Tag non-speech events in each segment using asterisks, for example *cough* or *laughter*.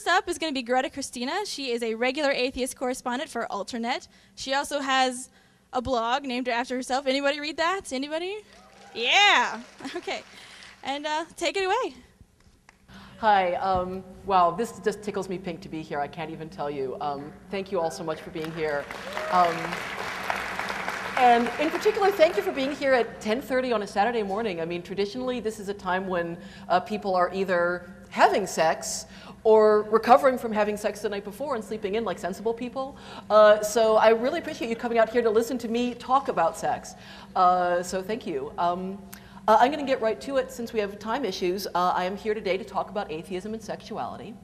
first up is going to be Greta Christina. She is a regular atheist correspondent for Alternet. She also has a blog named after herself. Anybody read that? Anybody? Yeah. *laughs* Okay. And uh, take it away. Hi. Um, wow, this just tickles me pink to be here. I can't even tell you. Um, thank you all so much for being here. Um, and in particular, thank you for being here at 10:30 on a Saturday morning. I mean, traditionally, this is a time when uh, people are either having sex or recovering from having sex the night before and sleeping in like sensible people. Uh, so I really appreciate you coming out here to listen to me talk about sex. Uh, so thank you. Um, uh, I'm going to get right to it since we have time issues. Uh, I am here today to talk about atheism and sexuality.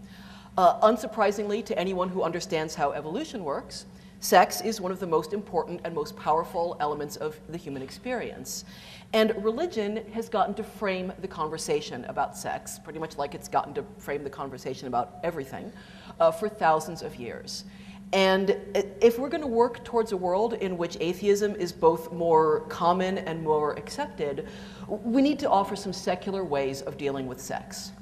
Uh, unsurprisingly to anyone who understands how evolution works, sex is one of the most important and most powerful elements of the human experience. And religion has gotten to frame the conversation about sex, pretty much like it's gotten to frame the conversation about everything, uh, for thousands of years. And if we're going to work towards a world in which atheism is both more common and more accepted, we need to offer some secular ways of dealing with sex.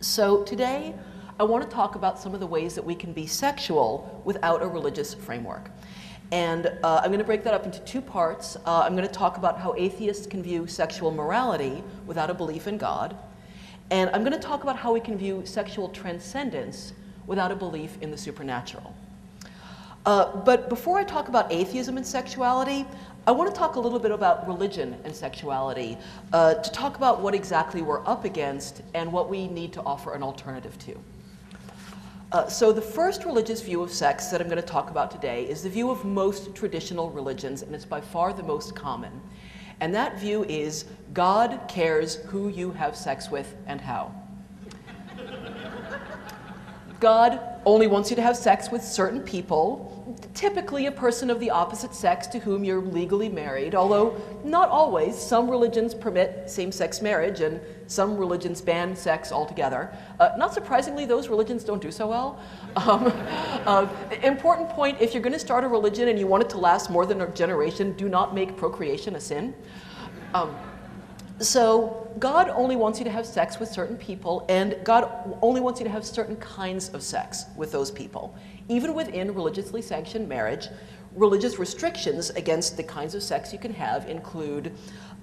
So today, I want to talk about some of the ways that we can be sexual without a religious framework. And uh, I'm going to break that up into two parts. Uh, I'm going to talk about how atheists can view sexual morality without a belief in God. And I'm going to talk about how we can view sexual transcendence without a belief in the supernatural. Uh, but before I talk about atheism and sexuality, I want to talk a little bit about religion and sexuality, uh, to talk about what exactly we're up against and what we need to offer an alternative to. Uh, so the first religious view of sex that I'm going to talk about today is the view of most traditional religions, and it's by far the most common. And that view is God cares who you have sex with and how. God only wants you to have sex with certain people, typically a person of the opposite sex to whom you're legally married, although not always. Some religions permit same sex marriage and some religions ban sex altogether. Uh, not surprisingly, those religions don't do so well. *laughs* Um, uh, important point if you're going to start a religion and you want it to last more than a generation, do not make procreation a sin. Um, so God only wants you to have sex with certain people, and God only wants you to have certain kinds of sex with those people. Even within religiously sanctioned marriage, religious restrictions against the kinds of sex you can have include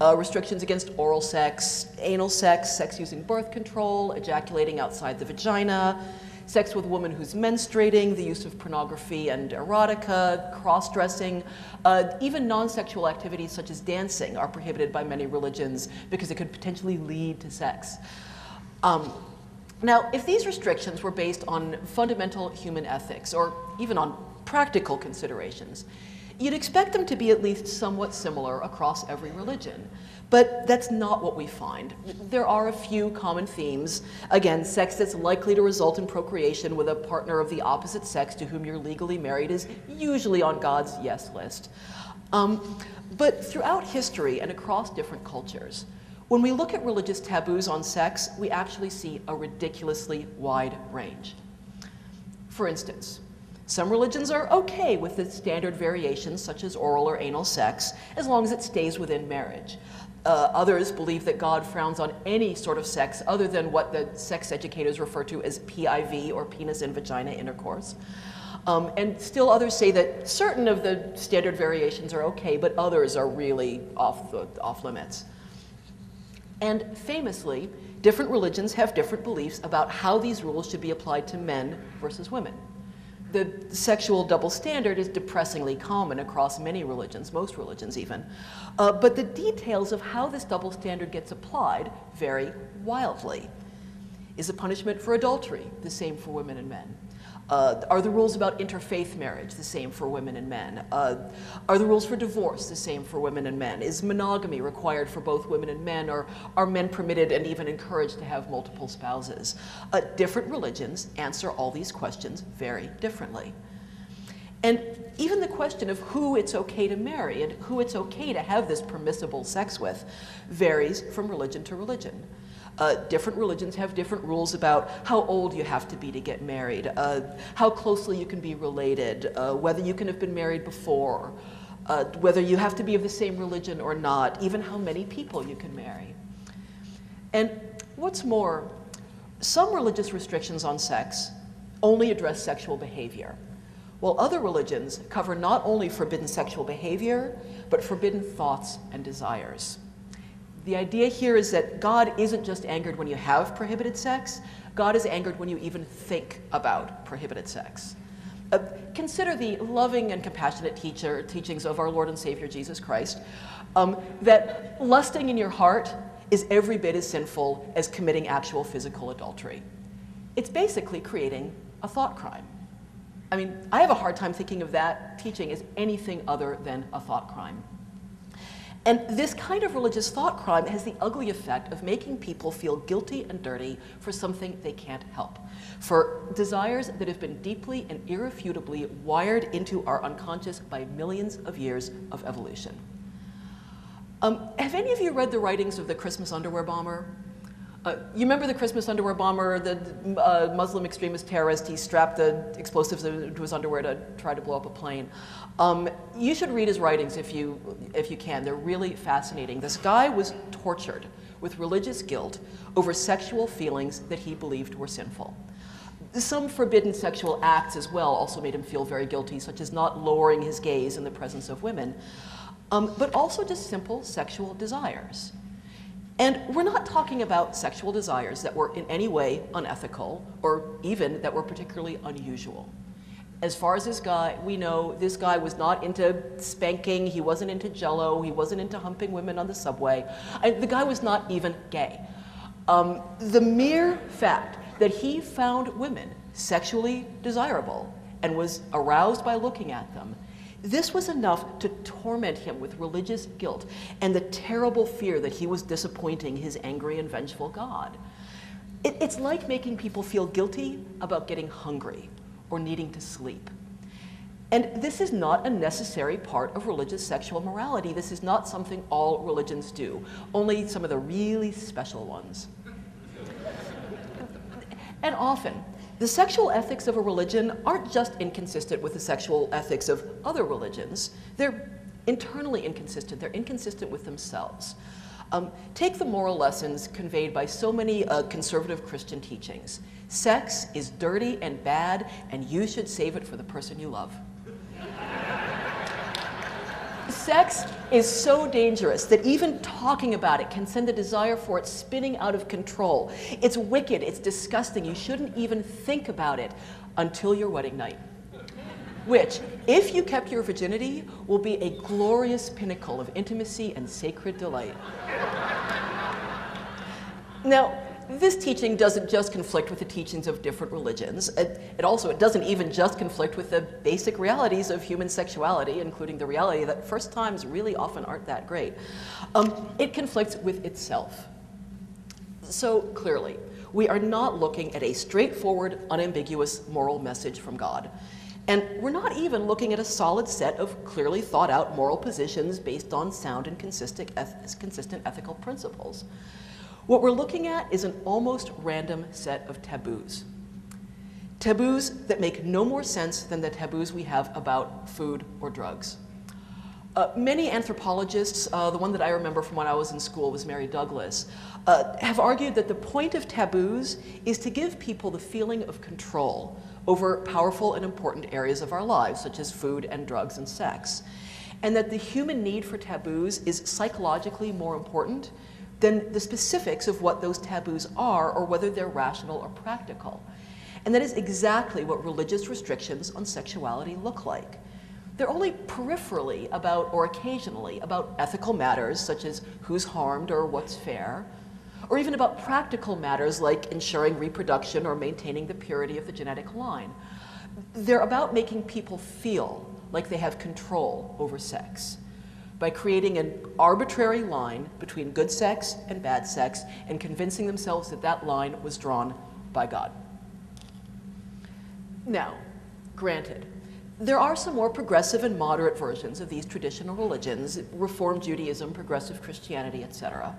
uh, restrictions against oral sex, anal sex, sex using birth control, ejaculating outside the vagina, sex with a woman who's menstruating, the use of pornography and erotica, cross dressing, uh, even non sexual activities such as dancing are prohibited by many religions because it could potentially lead to sex. Um, now, if these restrictions were based on fundamental human ethics or even on practical considerations, you'd expect them to be at least somewhat similar across every religion. But that's not what we find. There are a few common themes. Again, sex that's likely to result in procreation with a partner of the opposite sex to whom you're legally married is usually on God's yes list. Um, but throughout history and across different cultures, when we look at religious taboos on sex, we actually see a ridiculously wide range. For instance, some religions are okay with the standard variations, such as oral or anal sex, as long as it stays within marriage. Uh, others believe that God frowns on any sort of sex other than what the sex educators refer to as PIV or penis and vagina intercourse. Um, and still others say that certain of the standard variations are okay, but others are really off, the, off limits. And famously, different religions have different beliefs about how these rules should be applied to men versus women the sexual double standard is depressingly common across many religions, most religions even. Uh, but the details of how this double standard gets applied vary wildly. Is a punishment for adultery the same for women and men? Uh, are the rules about interfaith marriage the same for women and men? Uh, are the rules for divorce the same for women and men? Is monogamy required for both women and men, or are men permitted and even encouraged to have multiple spouses? Uh, different religions answer all these questions very differently. And even the question of who it's okay to marry and who it's okay to have this permissible sex with varies from religion to religion. Uh, different religions have different rules about how old you have to be to get married, uh, how closely you can be related, uh, whether you can have been married before, uh, whether you have to be of the same religion or not, even how many people you can marry. And what's more, some religious restrictions on sex only address sexual behavior, while other religions cover not only forbidden sexual behavior, but forbidden thoughts and desires. The idea here is that God isn't just angered when you have prohibited sex, God is angered when you even think about prohibited sex. Uh, consider the loving and compassionate teacher, teachings of our Lord and Savior Jesus Christ, um, that lusting in your heart is every bit as sinful as committing actual physical adultery. It's basically creating a thought crime. I mean, I have a hard time thinking of that teaching as anything other than a thought crime. And this kind of religious thought crime has the ugly effect of making people feel guilty and dirty for something they can't help, for desires that have been deeply and irrefutably wired into our unconscious by millions of years of evolution. Um, have any of you read the writings of the Christmas underwear bomber? Uh, you remember the Christmas underwear bomber, the uh, Muslim extremist terrorist? He strapped the explosives into his underwear to try to blow up a plane. Um, you should read his writings if you, if you can. They're really fascinating. This guy was tortured with religious guilt over sexual feelings that he believed were sinful. Some forbidden sexual acts as well also made him feel very guilty, such as not lowering his gaze in the presence of women, um, but also just simple sexual desires. And we're not talking about sexual desires that were in any way unethical or even that were particularly unusual. As far as this guy, we know this guy was not into spanking, he wasn't into jello, he wasn't into humping women on the subway. I, the guy was not even gay. Um, the mere fact that he found women sexually desirable and was aroused by looking at them this was enough to torment him with religious guilt and the terrible fear that he was disappointing his angry and vengeful God. It, it's like making people feel guilty about getting hungry or needing to sleep. And this is not a necessary part of religious sexual morality. This is not something all religions do, only some of the really special ones. and often, the sexual ethics of a religion aren't just inconsistent with the sexual ethics of other religions, they're internally inconsistent, they're inconsistent with themselves. Um, take the moral lessons conveyed by so many uh, conservative Christian teachings. Sex is dirty and bad, and you should save it for the person you love. Sex is so dangerous that even talking about it can send the desire for it spinning out of control. It's wicked, it's disgusting. You shouldn't even think about it until your wedding night. Which, if you kept your virginity, will be a glorious pinnacle of intimacy and sacred delight. Now, this teaching doesn't just conflict with the teachings of different religions. It, it, also it doesn't even just conflict with the basic realities of human sexuality, including the reality that first times really often aren't that great. Um, it conflicts with itself. So clearly, we are not looking at a straightforward, unambiguous moral message from God. And we're not even looking at a solid set of clearly thought out moral positions based on sound and consistent, eth consistent ethical principles. What we're looking at is an almost random set of taboos. Taboos that make no more sense than the taboos we have about food or drugs. Uh, many anthropologists, uh, the one that I remember from when I was in school was Mary Douglas, uh, have argued that the point of taboos is to give people the feeling of control over powerful and important areas of our lives, such as food and drugs and sex. And that the human need for taboos is psychologically more important than the specifics of what those taboos are or whether they're rational or practical. And that is exactly what religious restrictions on sexuality look like. They're only peripherally about, or occasionally, about ethical matters such as who's harmed or what's fair, or even about practical matters like ensuring reproduction or maintaining the purity of the genetic line. They're about making people feel like they have control over sex by creating an arbitrary line between good sex and bad sex and convincing themselves that that line was drawn by God. Now, granted, there are some more progressive and moderate versions of these traditional religions, Reform Judaism, progressive Christianity, etc.,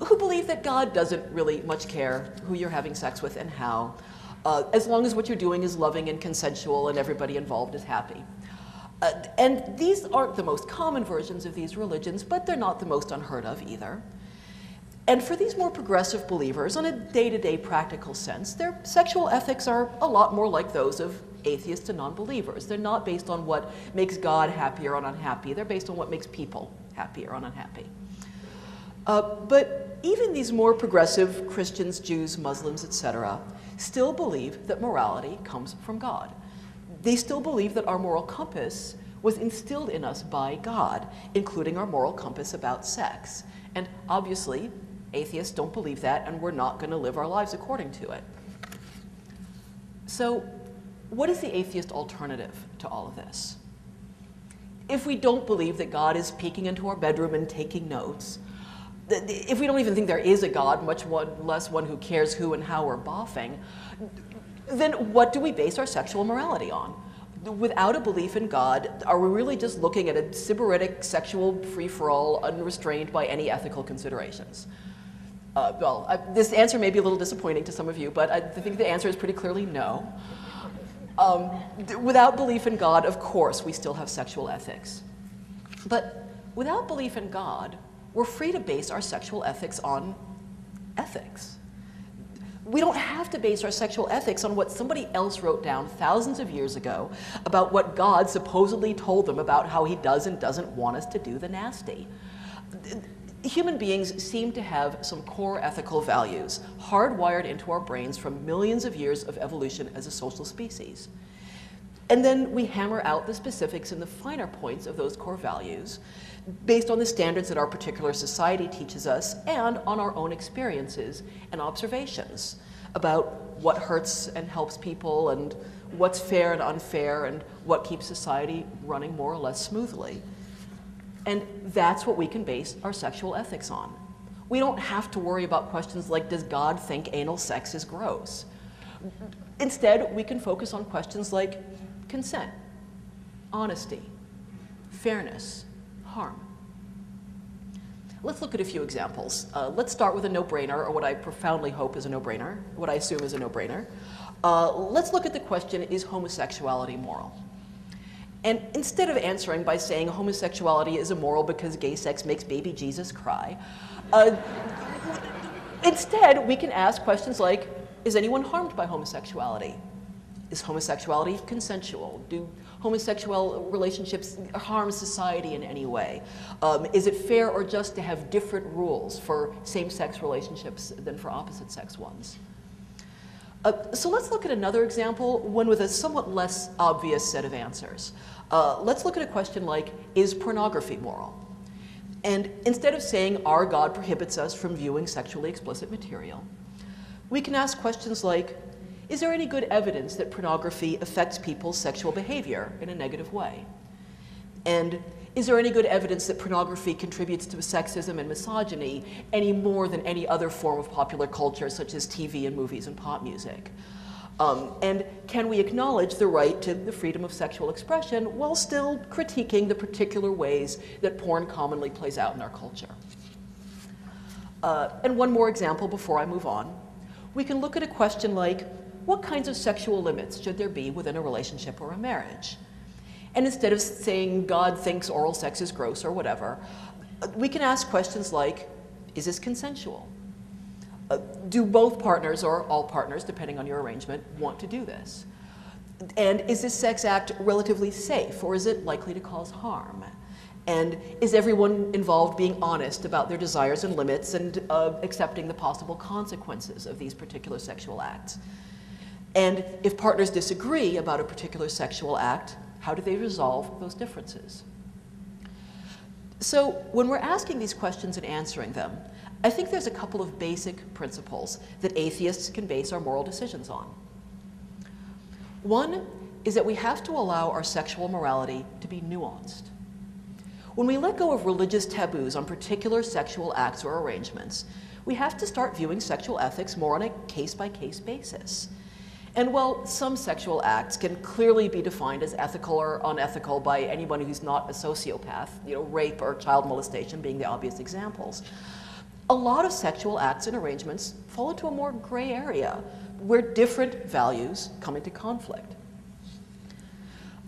who believe that God doesn't really much care who you're having sex with and how, uh, as long as what you're doing is loving and consensual and everybody involved is happy. Uh, and these aren't the most common versions of these religions, but they're not the most unheard of either. And for these more progressive believers, on a day to day practical sense, their sexual ethics are a lot more like those of atheists and non believers. They're not based on what makes God happy or unhappy, they're based on what makes people happy or unhappy. Uh, but even these more progressive Christians, Jews, Muslims, etc., still believe that morality comes from God. They still believe that our moral compass was instilled in us by God, including our moral compass about sex. And obviously, atheists don't believe that, and we're not going to live our lives according to it. So, what is the atheist alternative to all of this? If we don't believe that God is peeking into our bedroom and taking notes, if we don't even think there is a God, much less one who cares who and how we're boffing, then what do we base our sexual morality on? Without a belief in God, are we really just looking at a sybaritic sexual free for all, unrestrained by any ethical considerations? Uh, well, I, this answer may be a little disappointing to some of you, but I think the answer is pretty clearly no. Um, without belief in God, of course, we still have sexual ethics. But without belief in God, we're free to base our sexual ethics on ethics. We don't have to base our sexual ethics on what somebody else wrote down thousands of years ago about what God supposedly told them about how he does and doesn't want us to do the nasty. Human beings seem to have some core ethical values hardwired into our brains from millions of years of evolution as a social species. And then we hammer out the specifics and the finer points of those core values based on the standards that our particular society teaches us and on our own experiences and observations about what hurts and helps people and what's fair and unfair and what keeps society running more or less smoothly. And that's what we can base our sexual ethics on. We don't have to worry about questions like Does God think anal sex is gross? Instead, we can focus on questions like consent, honesty, fairness, harm. Let's look at a few examples. Uh, let's start with a no-brainer, or what I profoundly hope is a no-brainer, what I assume is a no-brainer. Uh, let's look at the question, is homosexuality moral? And instead of answering by saying homosexuality is immoral because gay sex makes baby Jesus cry, uh, instead we can ask questions like, is anyone harmed by homosexuality? Is homosexuality consensual? Do homosexual relationships harm society in any way? Um, is it fair or just to have different rules for same-sex relationships than for opposite-sex ones? Uh, so let's look at another example, one with a somewhat less obvious set of answers. Uh, let's look at a question like, is pornography moral? And instead of saying our God prohibits us from viewing sexually explicit material, we can ask questions like, is there any good evidence that pornography affects people's sexual behavior in a negative way? And is there any good evidence that pornography contributes to sexism and misogyny any more than any other form of popular culture, such as TV and movies and pop music? Um, and can we acknowledge the right to the freedom of sexual expression while still critiquing the particular ways that porn commonly plays out in our culture? Uh, and one more example before I move on. We can look at a question like, what kinds of sexual limits should there be within a relationship or a marriage? And instead of saying God thinks oral sex is gross or whatever, we can ask questions like, is this consensual? Uh, do both partners or all partners, depending on your arrangement, want to do this? And is this sex act relatively safe or is it likely to cause harm? And is everyone involved being honest about their desires and limits and uh, accepting the possible consequences of these particular sexual acts? And if partners disagree about a particular sexual act, how do they resolve those differences? So when we're asking these questions and answering them, I think there's a couple of basic principles that atheists can base our moral decisions on. One is that we have to allow our sexual morality to be nuanced. When we let go of religious taboos on particular sexual acts or arrangements, we have to start viewing sexual ethics more on a case-by-case -case basis. And while some sexual acts can clearly be defined as ethical or unethical by anyone who's not a sociopath, you know, rape or child molestation being the obvious examples, a lot of sexual acts and arrangements fall into a more gray area where different values come into conflict.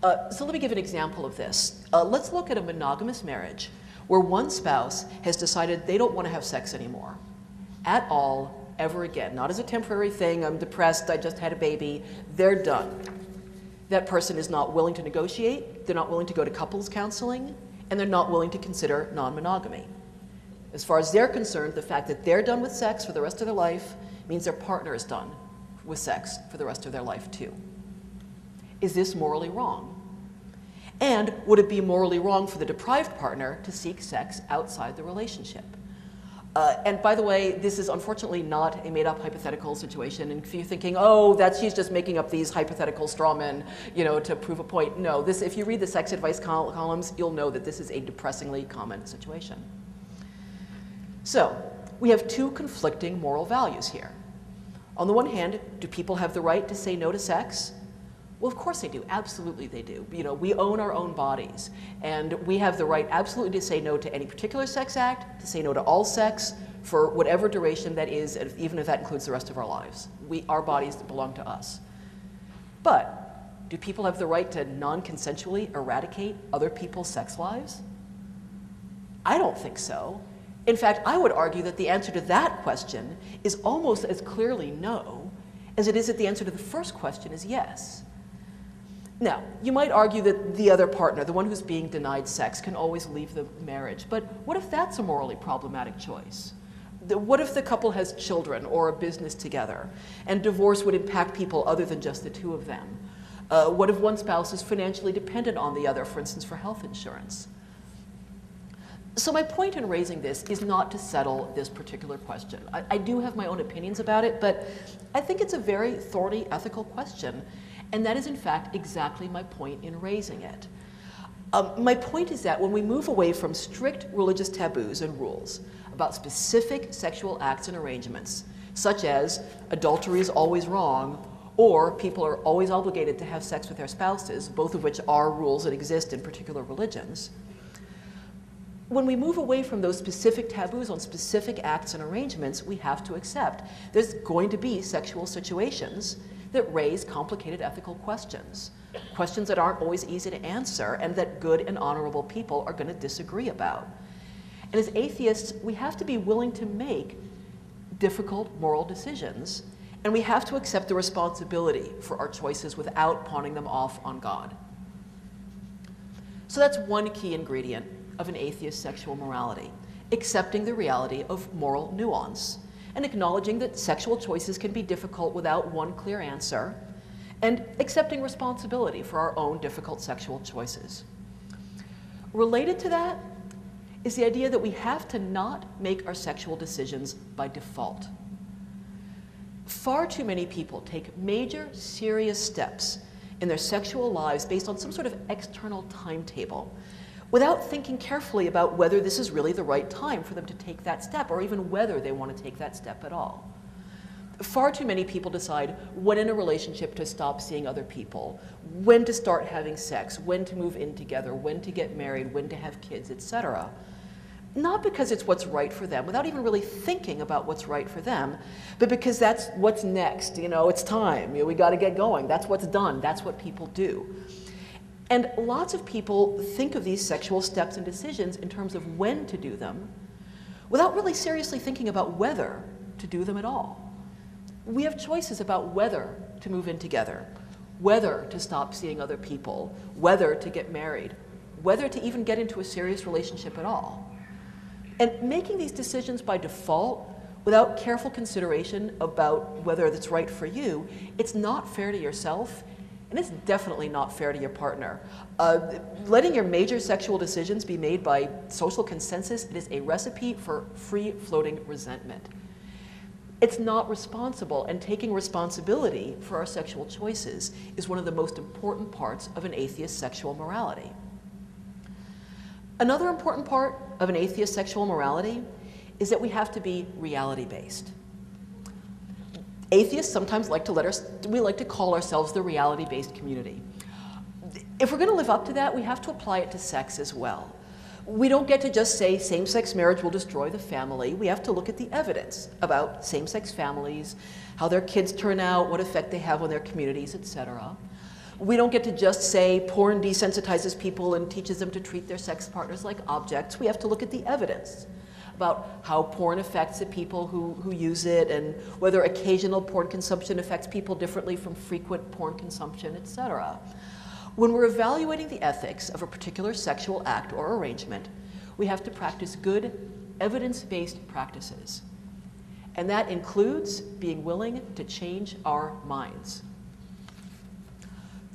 Uh, so let me give an example of this. Uh, let's look at a monogamous marriage where one spouse has decided they don't want to have sex anymore. at all ever again. Not as a temporary thing, I'm depressed, I just had a baby. They're done. That person is not willing to negotiate, they're not willing to go to couples counseling, and they're not willing to consider non monogamy. As far as they're concerned, the fact that they're done with sex for the rest of their life means their partner is done with sex for the rest of their life, too. Is this morally wrong? And would it be morally wrong for the deprived partner to seek sex outside the relationship? Uh, and by the way, this is unfortunately not a made-up hypothetical situation. And if you're thinking, oh, that she's just making up these hypothetical straw men, you know, to prove a point, no. This, if you read the sex advice col columns, you'll know that this is a depressingly common situation. So, we have two conflicting moral values here. On the one hand, do people have the right to say no to sex? Well, of course they do. Absolutely they do. You know, we own our own bodies. And we have the right absolutely to say no to any particular sex act, to say no to all sex, for whatever duration that is, even if that includes the rest of our lives. We, our bodies belong to us. But do people have the right to non-consensually eradicate other people's sex lives? I don't think so. In fact, I would argue that the answer to that question is almost as clearly no as it is that the answer to the first question is yes. Now, you might argue that the other partner, the one who's being denied sex, can always leave the marriage. But what if that's a morally problematic choice? What if the couple has children or a business together and divorce would impact people other than just the two of them? Uh, what if one spouse is financially dependent on the other, for instance, for health insurance? So my point in raising this is not to settle this particular question. I, I do have my own opinions about it, but I think it's a very thorny ethical question and that is, in fact, exactly my point in raising it. Um, my point is that when we move away from strict religious taboos and rules about specific sexual acts and arrangements, such as adultery is always wrong, or people are always obligated to have sex with their spouses, both of which are rules that exist in particular religions, when we move away from those specific taboos on specific acts and arrangements, we have to accept there's going to be sexual situations that raise complicated ethical questions, questions that aren't always easy to answer and that good and honorable people are going to disagree about. And as atheists, we have to be willing to make difficult moral decisions, and we have to accept the responsibility for our choices without pawning them off on God. So that's one key ingredient of an atheist sexual morality, accepting the reality of moral nuance and acknowledging that sexual choices can be difficult without one clear answer, and accepting responsibility for our own difficult sexual choices. Related to that is the idea that we have to not make our sexual decisions by default. Far too many people take major, serious steps in their sexual lives based on some sort of external timetable without thinking carefully about whether this is really the right time for them to take that step or even whether they want to take that step at all. Far too many people decide when in a relationship to stop seeing other people, when to start having sex, when to move in together, when to get married, when to have kids, etc. Not because it's what's right for them, without even really thinking about what's right for them, but because that's what's next. You know, it's time. You know, we got to get going. That's what's done. That's what people do. And lots of people think of these sexual steps and decisions in terms of when to do them without really seriously thinking about whether to do them at all. We have choices about whether to move in together, whether to stop seeing other people, whether to get married, whether to even get into a serious relationship at all. And making these decisions by default without careful consideration about whether that's right for you, it's not fair to yourself and it's definitely not fair to your partner. Uh, letting your major sexual decisions be made by social consensus, it is a recipe for free-floating resentment. It's not responsible, and taking responsibility for our sexual choices is one of the most important parts of an atheist sexual morality. Another important part of an atheist sexual morality is that we have to be reality-based. Atheists sometimes like to let us, we like to call ourselves the reality-based community. If we're going to live up to that, we have to apply it to sex as well. We don't get to just say same-sex marriage will destroy the family. We have to look at the evidence about same-sex families, how their kids turn out, what effect they have on their communities, etc. We don't get to just say porn desensitizes people and teaches them to treat their sex partners like objects. We have to look at the evidence about how porn affects the people who, who use it and whether occasional porn consumption affects people differently from frequent porn consumption, etc. When we're evaluating the ethics of a particular sexual act or arrangement, we have to practice good, evidence based practices. And that includes being willing to change our minds.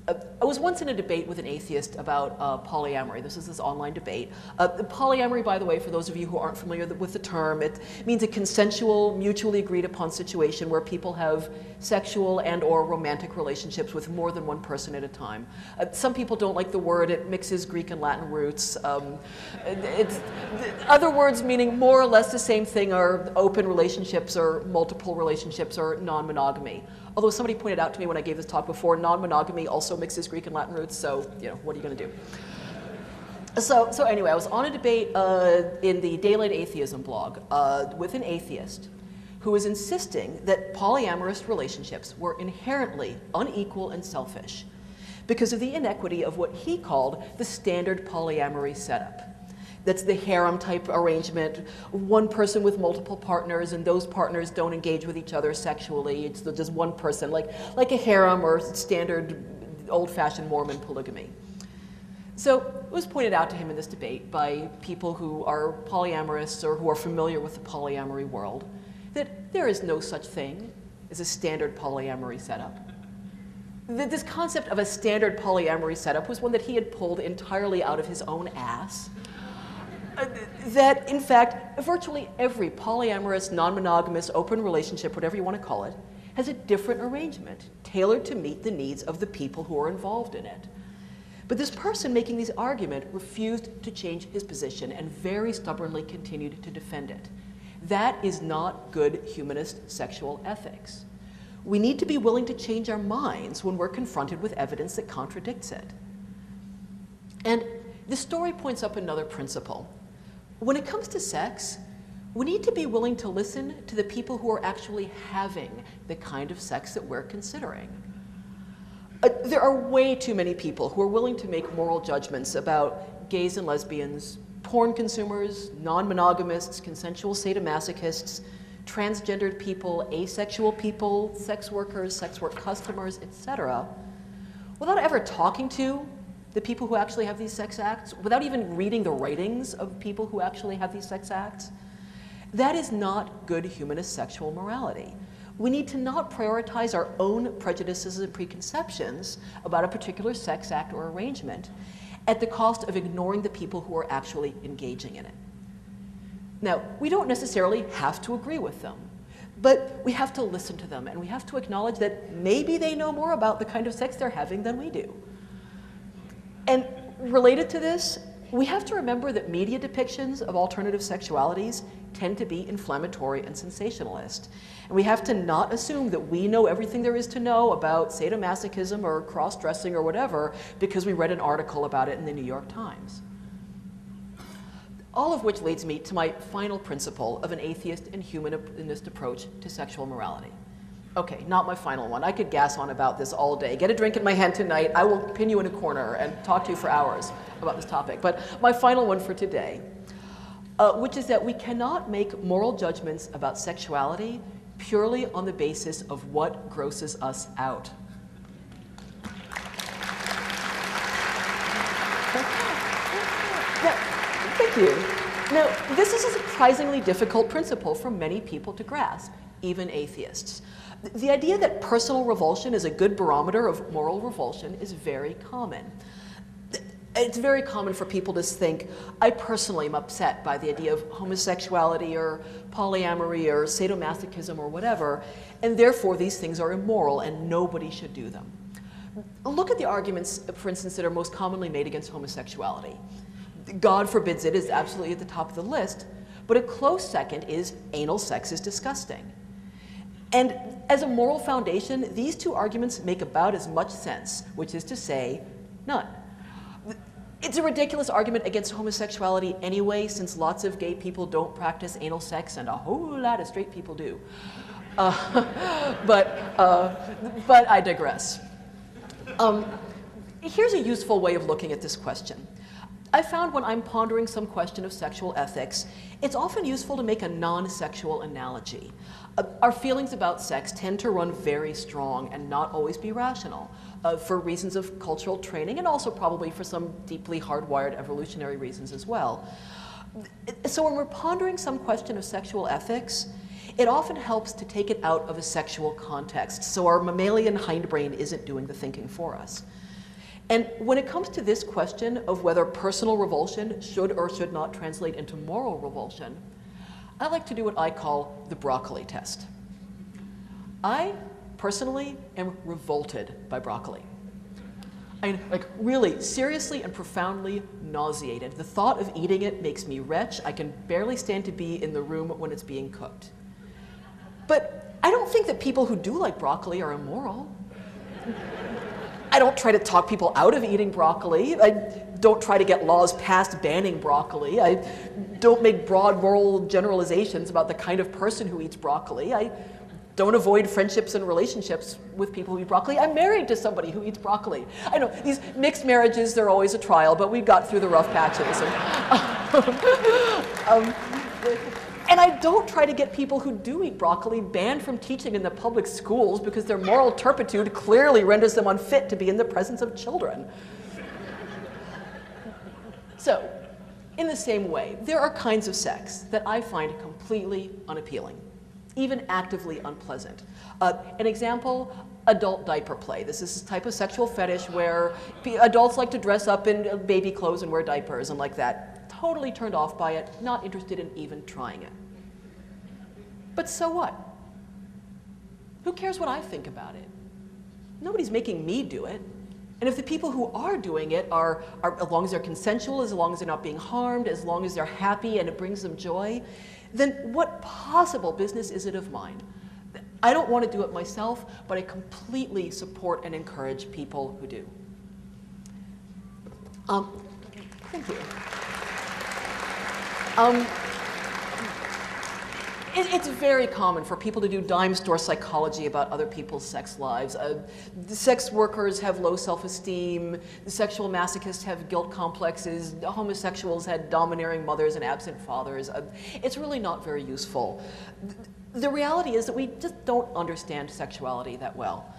Uh, I was once in a debate with an atheist about uh, polyamory. This is this online debate. Uh, polyamory, by the way, for those of you who aren't familiar with the term, it means a consensual, mutually agreed upon situation where people have sexual and or romantic relationships with more than one person at a time. Uh, some people don't like the word. It mixes Greek and Latin roots. Um, other words meaning more or less the same thing are open relationships or multiple relationships or non-monogamy. Although somebody pointed out to me when I gave this talk before, non-monogamy also mixes Greek and Latin roots, so, you know, what are you going to do? So, so anyway, I was on a debate uh, in the Daylight Atheism blog uh, with an atheist who was insisting that polyamorous relationships were inherently unequal and selfish because of the inequity of what he called the standard polyamory setup. That's the harem type arrangement, one person with multiple partners, and those partners don't engage with each other sexually. It's just one person, like, like a harem or standard old fashioned Mormon polygamy. So it was pointed out to him in this debate by people who are polyamorous or who are familiar with the polyamory world that there is no such thing as a standard polyamory setup. This concept of a standard polyamory setup was one that he had pulled entirely out of his own ass that in fact, virtually every polyamorous, non monogamous, open relationship, whatever you want to call it, has a different arrangement tailored to meet the needs of the people who are involved in it. But this person making this argument refused to change his position and very stubbornly continued to defend it. That is not good humanist sexual ethics. We need to be willing to change our minds when we're confronted with evidence that contradicts it. And this story points up another principle when it comes to sex, we need to be willing to listen to the people who are actually having the kind of sex that we're considering. Uh, there are way too many people who are willing to make moral judgments about gays and lesbians, porn consumers, non monogamists, consensual sadomasochists, transgendered people, asexual people, sex workers, sex work customers, etc., without ever talking to the people who actually have these sex acts without even reading the writings of people who actually have these sex acts, that is not good humanist sexual morality. We need to not prioritize our own prejudices and preconceptions about a particular sex act or arrangement at the cost of ignoring the people who are actually engaging in it. Now, we don't necessarily have to agree with them, but we have to listen to them and we have to acknowledge that maybe they know more about the kind of sex they're having than we do. And related to this, we have to remember that media depictions of alternative sexualities tend to be inflammatory and sensationalist. And we have to not assume that we know everything there is to know about sadomasochism or cross dressing or whatever because we read an article about it in the New York Times. All of which leads me to my final principle of an atheist and humanist approach to sexual morality. Okay, not my final one. I could gas on about this all day. Get a drink in my hand tonight. I will pin you in a corner and talk to you for hours about this topic. But my final one for today, uh, which is that we cannot make moral judgments about sexuality purely on the basis of what grosses us out. Now, thank you. Now, this is a surprisingly difficult principle for many people to grasp, even atheists. The idea that personal revulsion is a good barometer of moral revulsion is very common. It's very common for people to think, I personally am upset by the idea of homosexuality or polyamory or sadomasochism or whatever, and therefore these things are immoral and nobody should do them. Look at the arguments, for instance, that are most commonly made against homosexuality. God forbids it is absolutely at the top of the list, but a close second is anal sex is disgusting. And as a moral foundation, these two arguments make about as much sense, which is to say, none. It's a ridiculous argument against homosexuality anyway, since lots of gay people don't practice anal sex and a whole lot of straight people do. Uh, *laughs* but, uh, but I digress. Um, here's a useful way of looking at this question. I found when I'm pondering some question of sexual ethics, it's often useful to make a non sexual analogy. Uh, our feelings about sex tend to run very strong and not always be rational uh, for reasons of cultural training and also probably for some deeply hardwired evolutionary reasons as well. So when we're pondering some question of sexual ethics, it often helps to take it out of a sexual context so our mammalian hindbrain isn't doing the thinking for us. And when it comes to this question of whether personal revulsion should or should not translate into moral revulsion, I like to do what I call the broccoli test. I personally am revolted by broccoli. I like really seriously and profoundly nauseated. The thought of eating it makes me retch. I can barely stand to be in the room when it's being cooked. But I don't think that people who do like broccoli are immoral. I don't try to talk people out of eating broccoli. I don't try to get laws passed banning broccoli. I don't make broad moral generalizations about the kind of person who eats broccoli. I don't avoid friendships and relationships with people who eat broccoli. I'm married to somebody who eats broccoli. I know these mixed marriages, they're always a trial, but we got through the rough patches. And, *laughs* um, and I don't try to get people who do eat broccoli banned from teaching in the public schools because their moral turpitude clearly renders them unfit to be in the presence of children. So, in the same way, there are kinds of sex that I find completely unappealing, even actively unpleasant. Uh, an example adult diaper play. This is a type of sexual fetish where adults like to dress up in baby clothes and wear diapers and like that. Totally turned off by it, not interested in even trying it. But so what? Who cares what I think about it? Nobody's making me do it. And if the people who are doing it are, are, as long as they're consensual, as long as they're not being harmed, as long as they're happy and it brings them joy, then what possible business is it of mine? I don't want to do it myself, but I completely support and encourage people who do. Um, thank you. Um, it, it's very common for people to do dime store psychology about other people's sex lives. Uh, sex workers have low self-esteem. Sexual masochists have guilt complexes. Homosexuals had domineering mothers and absent fathers. Uh, it's really not very useful. The reality is that we just don't understand sexuality that well.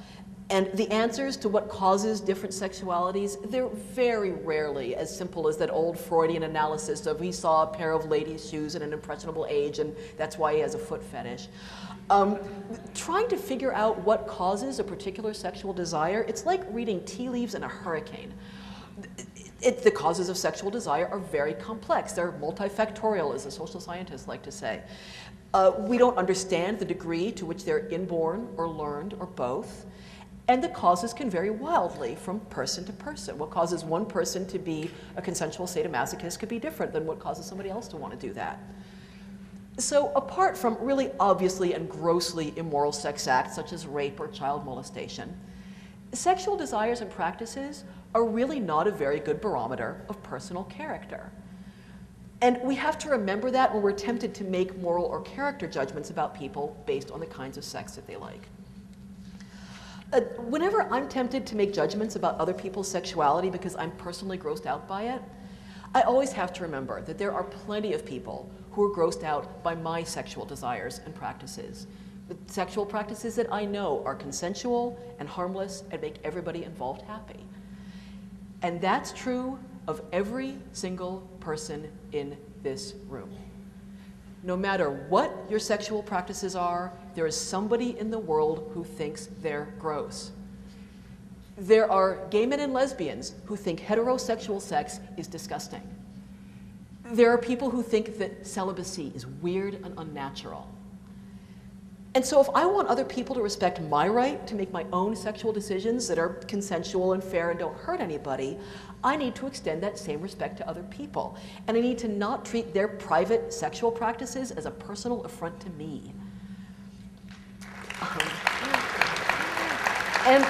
And the answers to what causes different sexualities, they're very rarely as simple as that old Freudian analysis of he saw a pair of ladies' shoes at an impressionable age and that's why he has a foot fetish. Um, trying to figure out what causes a particular sexual desire, it's like reading tea leaves in a hurricane. It, the causes of sexual desire are very complex. They're multifactorial, as the social scientists like to say. Uh, we don't understand the degree to which they're inborn or learned or both. And the causes can vary wildly from person to person. What causes one person to be a consensual sadomasochist could be different than what causes somebody else to want to do that. So apart from really obviously and grossly immoral sex acts such as rape or child molestation, sexual desires and practices are really not a very good barometer of personal character. And we have to remember that when we're tempted to make moral or character judgments about people based on the kinds of sex that they like. Uh, whenever I'm tempted to make judgments about other people's sexuality because I'm personally grossed out by it, I always have to remember that there are plenty of people who are grossed out by my sexual desires and practices. The sexual practices that I know are consensual and harmless and make everybody involved happy. And that's true of every single person in this room. No matter what your sexual practices are, there is somebody in the world who thinks they're gross. There are gay men and lesbians who think heterosexual sex is disgusting. There are people who think that celibacy is weird and unnatural. And so, if I want other people to respect my right to make my own sexual decisions that are consensual and fair and don't hurt anybody, I need to extend that same respect to other people. And I need to not treat their private sexual practices as a personal affront to me. Um, and,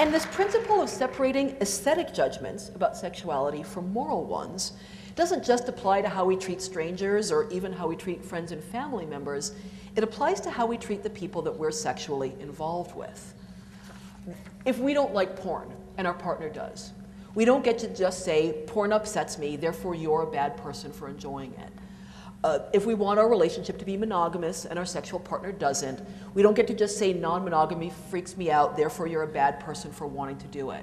and this principle of separating aesthetic judgments about sexuality from moral ones doesn't just apply to how we treat strangers or even how we treat friends and family members. It applies to how we treat the people that we're sexually involved with. If we don't like porn and our partner does, We don't get to just say, porn upsets me, therefore you're a bad person for enjoying it. Uh, if we want our relationship to be monogamous and our sexual partner doesn't, we don't get to just say non monogamy freaks me out, therefore you're a bad person for wanting to do it.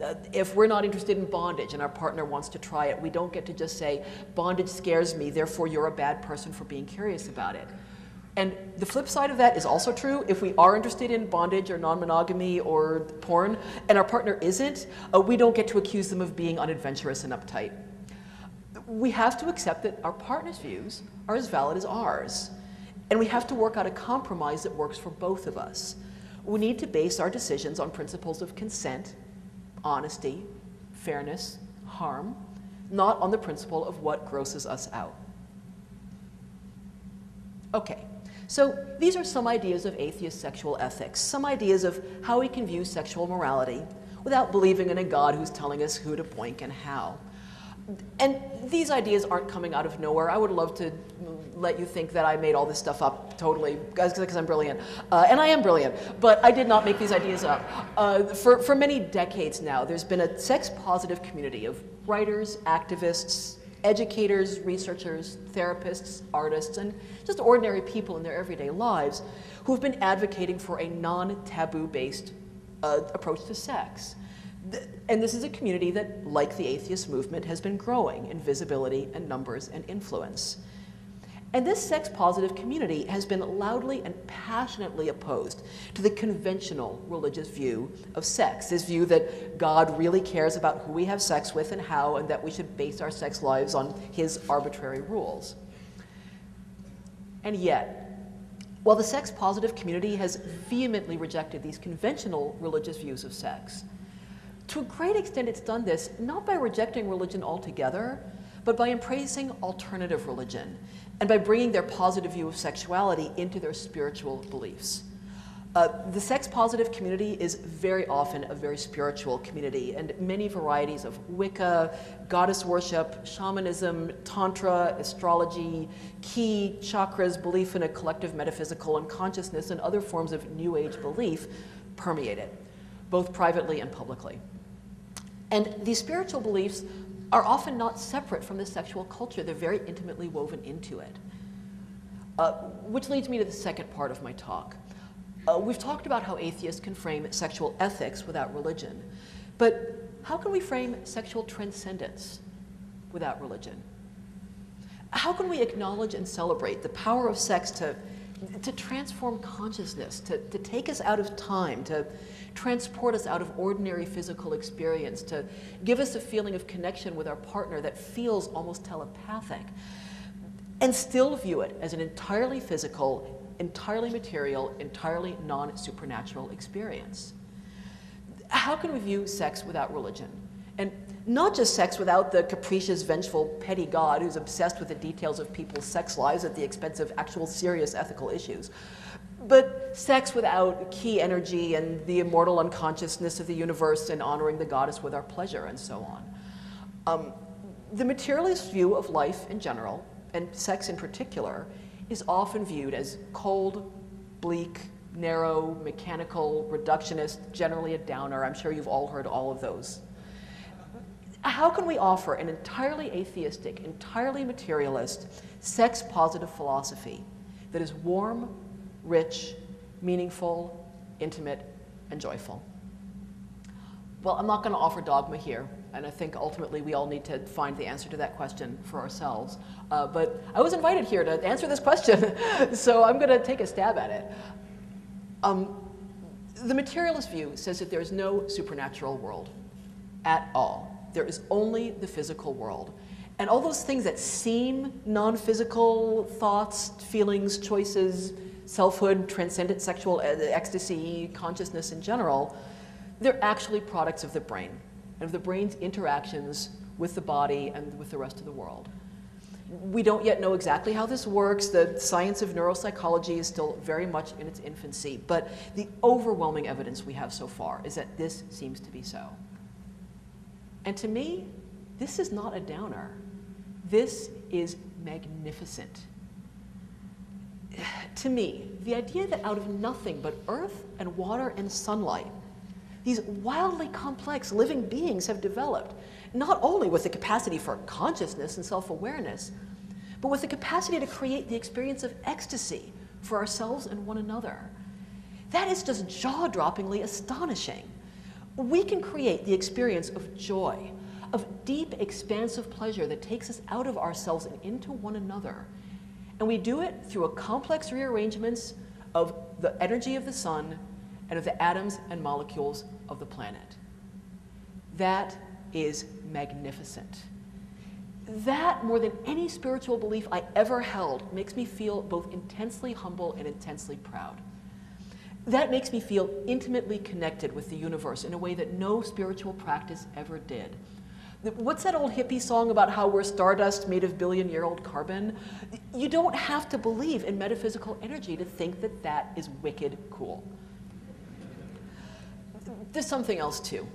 Uh, if we're not interested in bondage and our partner wants to try it, we don't get to just say, bondage scares me, therefore you're a bad person for being curious about it. And the flip side of that is also true. If we are interested in bondage or non monogamy or porn, and our partner isn't, uh, we don't get to accuse them of being unadventurous and uptight. We have to accept that our partner's views are as valid as ours. And we have to work out a compromise that works for both of us. We need to base our decisions on principles of consent honesty, fairness, harm, not on the principle of what grosses us out. Okay, so these are some ideas of atheist sexual ethics, some ideas of how we can view sexual morality without believing in a God who's telling us who to boink and how. And these ideas aren't coming out of nowhere. I would love to let you think that I made all this stuff up totally because I'm brilliant. Uh, and I am brilliant, but I did not make these ideas up. Uh, for, for many decades now, there's been a sex positive community of writers, activists, educators, researchers, therapists, artists, and just ordinary people in their everyday lives who've been advocating for a non taboo based uh, approach to sex. And this is a community that, like the atheist movement, has been growing in visibility and numbers and influence. And this sex positive community has been loudly and passionately opposed to the conventional religious view of sex, this view that God really cares about who we have sex with and how, and that we should base our sex lives on his arbitrary rules. And yet, while the sex positive community has vehemently rejected these conventional religious views of sex, to a great extent it's done this not by rejecting religion altogether, but by embracing alternative religion and by bringing their positive view of sexuality into their spiritual beliefs. Uh, the sex positive community is very often a very spiritual community, and many varieties of Wicca, goddess worship, shamanism, tantra, astrology, ki, chakras, belief in a collective metaphysical and consciousness, and other forms of New Age belief permeate it, both privately and publicly. And these spiritual beliefs are often not separate from the sexual culture. They're very intimately woven into it. Uh, which leads me to the second part of my talk. Uh, we've talked about how atheists can frame sexual ethics without religion. But how can we frame sexual transcendence without religion? How can we acknowledge and celebrate the power of sex to, to transform consciousness, to, to take us out of time, to transport us out of ordinary physical experience, to give us a feeling of connection with our partner that feels almost telepathic, and still view it as an entirely physical, entirely material, entirely non supernatural experience. How can we view sex without religion? And not just sex without the capricious, vengeful, petty God who's obsessed with the details of people's sex lives at the expense of actual serious ethical issues, but sex without ki energy and the immortal unconsciousness of the universe and honoring the goddess with our pleasure and so on. Um, the materialist view of life in general, and sex in particular, is often viewed as cold, bleak, narrow, mechanical, reductionist, generally a downer. I'm sure you've all heard all of those. How can we offer an entirely atheistic, entirely materialist, sex positive philosophy that is warm, rich, meaningful, intimate, and joyful? Well, I'm not going to offer dogma here, and I think ultimately we all need to find the answer to that question for ourselves. Uh, but I was invited here to answer this question, *laughs* so I'm going to take a stab at it. Um, the materialist view says that there is no supernatural world at all. There is only the physical world. And all those things that seem non physical thoughts, feelings, choices, selfhood, transcendent sexual uh, ecstasy, consciousness in general, they're actually products of the brain and of the brain's interactions with the body and with the rest of the world. We don't yet know exactly how this works. The science of neuropsychology is still very much in its infancy, but the overwhelming evidence we have so far is that this seems to be so. And to me, this is not a downer. This is magnificent *sighs* to me, the idea that out of nothing but earth and water and sunlight, these wildly complex living beings have developed, not only with the capacity for consciousness and self awareness, but with the capacity to create the experience of ecstasy for ourselves and one another. That is just jaw droppingly astonishing. We can create the experience of joy, of deep, expansive pleasure that takes us out of ourselves and into one another. And we do it through a complex rearrangements of the energy of the sun and of the atoms and molecules of the planet. That is magnificent. That, more than any spiritual belief I ever held, makes me feel both intensely humble and intensely proud. That makes me feel intimately connected with the universe in a way that no spiritual practice ever did. What's that old hippie song about how we're stardust made of billion year old carbon? You don't have to believe in metaphysical energy to think that that is wicked cool. There's something else too.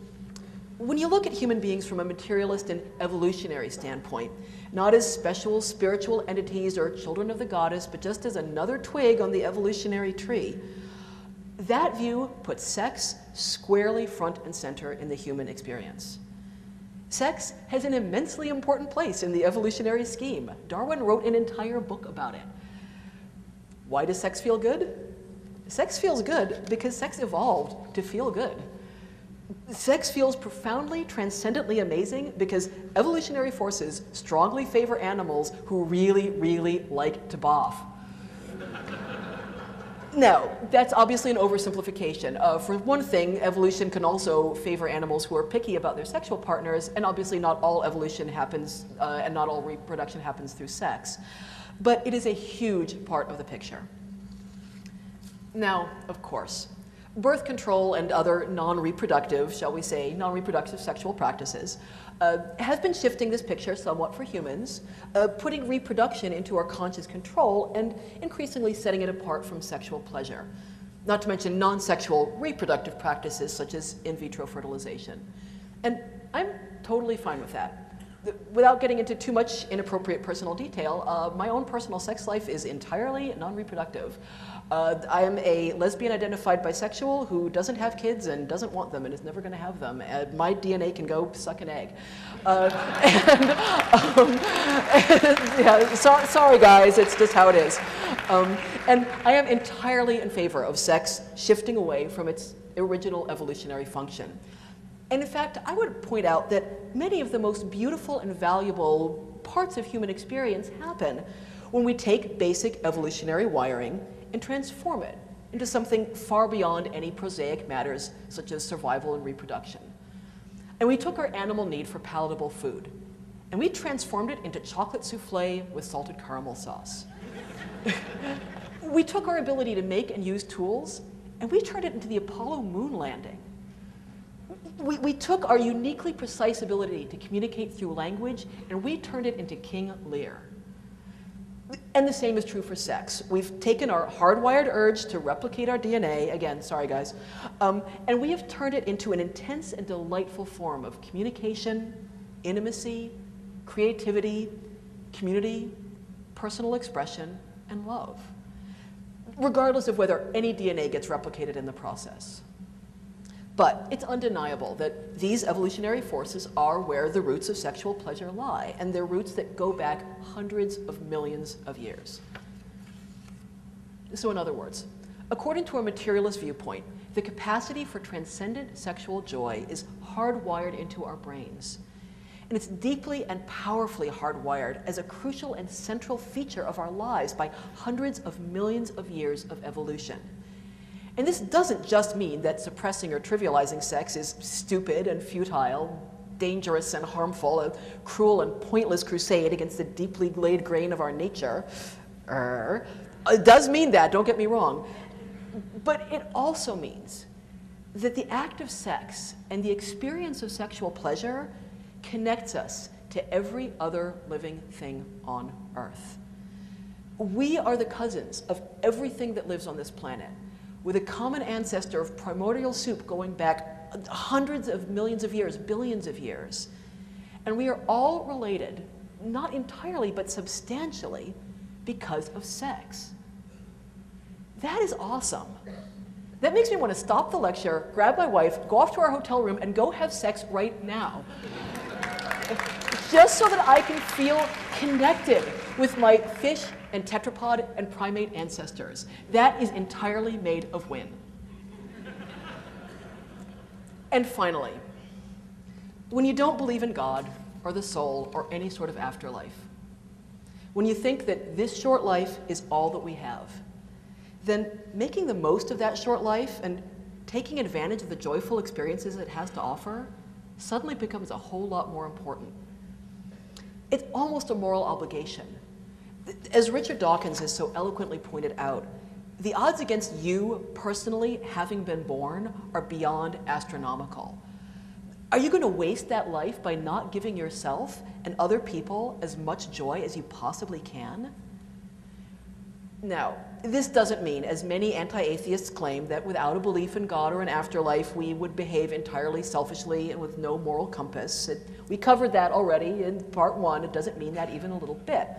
When you look at human beings from a materialist and evolutionary standpoint, not as special spiritual entities or children of the goddess, but just as another twig on the evolutionary tree, that view puts sex squarely front and center in the human experience. Sex has an immensely important place in the evolutionary scheme. Darwin wrote an entire book about it. Why does sex feel good? Sex feels good because sex evolved to feel good. Sex feels profoundly, transcendently amazing because evolutionary forces strongly favor animals who really, really like to boff. No, that's obviously an oversimplification. Uh, for one thing, evolution can also favor animals who are picky about their sexual partners, and obviously not all evolution happens uh, and not all reproduction happens through sex. But it is a huge part of the picture. Now, of course, birth control and other non reproductive, shall we say, non reproductive sexual practices uh, have been shifting this picture somewhat for humans, uh, putting reproduction into our conscious control and increasingly setting it apart from sexual pleasure. Not to mention non sexual reproductive practices such as in vitro fertilization. And I'm totally fine with that without getting into too much inappropriate personal detail, uh, my own personal sex life is entirely non reproductive. Uh, I am a lesbian identified bisexual who doesn't have kids and doesn't want them and is never going to have them. And my DNA can go suck an egg. Uh, *laughs* and, um, and, *laughs* yeah, so, sorry guys, it's just how it is. Um, and I am entirely in favor of sex shifting away from its original evolutionary function. And in fact, I would point out that many of the most beautiful and valuable parts of human experience happen when we take basic evolutionary wiring and transform it into something far beyond any prosaic matters such as survival and reproduction. And we took our animal need for palatable food and we transformed it into chocolate souffle with salted caramel sauce. *laughs* we took our ability to make and use tools and we turned it into the Apollo moon landing we, we took our uniquely precise ability to communicate through language and we turned it into King Lear. And the same is true for sex. We've taken our hardwired urge to replicate our DNA, again, sorry guys, um, and we have turned it into an intense and delightful form of communication, intimacy, creativity, community, personal expression, and love, regardless of whether any DNA gets replicated in the process. But it's undeniable that these evolutionary forces are where the roots of sexual pleasure lie, and they're roots that go back hundreds of millions of years. So, in other words, according to a materialist viewpoint, the capacity for transcendent sexual joy is hardwired into our brains. And it's deeply and powerfully hardwired as a crucial and central feature of our lives by hundreds of millions of years of evolution. And this doesn't just mean that suppressing or trivializing sex is stupid and futile, dangerous and harmful, a cruel and pointless crusade against the deeply laid grain of our nature. Er, it does mean that, don't get me wrong. But it also means that the act of sex and the experience of sexual pleasure connects us to every other living thing on earth. We are the cousins of everything that lives on this planet with a common ancestor of primordial soup going back hundreds of millions of years, billions of years. And we are all related, not entirely, but substantially, because of sex. That is awesome. That makes me want to stop the lecture, grab my wife, go off to our hotel room, and go have sex right now. Just so that I can feel connected with my fish and tetrapod and primate ancestors. That is entirely made of win. and finally, when you don't believe in God or the soul or any sort of afterlife, when you think that this short life is all that we have, then making the most of that short life and taking advantage of the joyful experiences it has to offer suddenly becomes a whole lot more important. It's almost a moral obligation. As Richard Dawkins has so eloquently pointed out, the odds against you personally having been born are beyond astronomical. Are you going to waste that life by not giving yourself and other people as much joy as you possibly can? Now, this doesn't mean, as many anti atheists claim, that without a belief in God or an afterlife, we would behave entirely selfishly and with no moral compass. It, we covered that already in part one. It doesn't mean that even a little bit.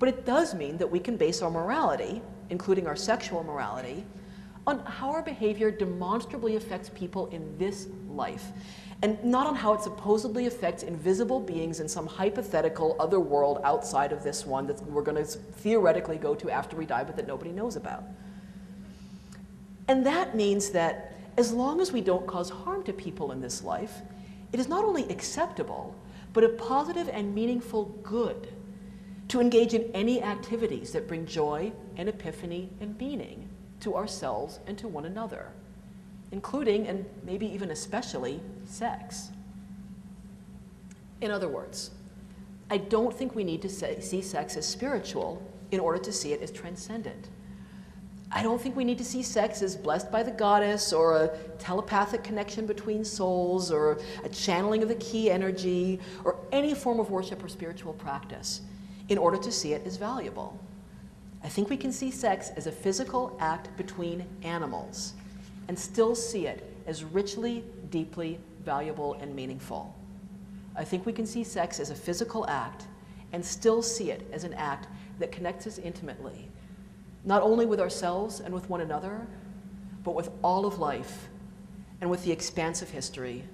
But it does mean that we can base our morality, including our sexual morality, on how our behavior demonstrably affects people in this life and not on how it supposedly affects invisible beings in some hypothetical other world outside of this one that we're going to theoretically go to after we die but that nobody knows about. And that means that as long as we don't cause harm to people in this life, it is not only acceptable, but a positive and meaningful good to engage in any activities that bring joy and epiphany and meaning to ourselves and to one another including and maybe even especially sex. In other words, I don't think we need to say, see sex as spiritual in order to see it as transcendent. I don't think we need to see sex as blessed by the goddess or a telepathic connection between souls or a channeling of the ki energy or any form of worship or spiritual practice in order to see it as valuable. I think we can see sex as a physical act between animals and still see it as richly, deeply valuable and meaningful. I think we can see sex as a physical act and still see it as an act that connects us intimately, not only with ourselves and with one another, but with all of life and with the expanse of history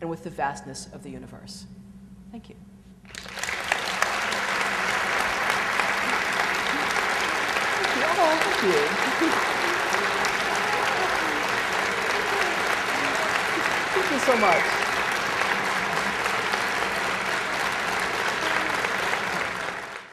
and with the vastness of the universe. Thank you. Thank you. Oh, thank you. *laughs* so much.